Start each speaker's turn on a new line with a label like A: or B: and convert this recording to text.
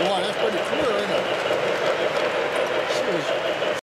A: وهو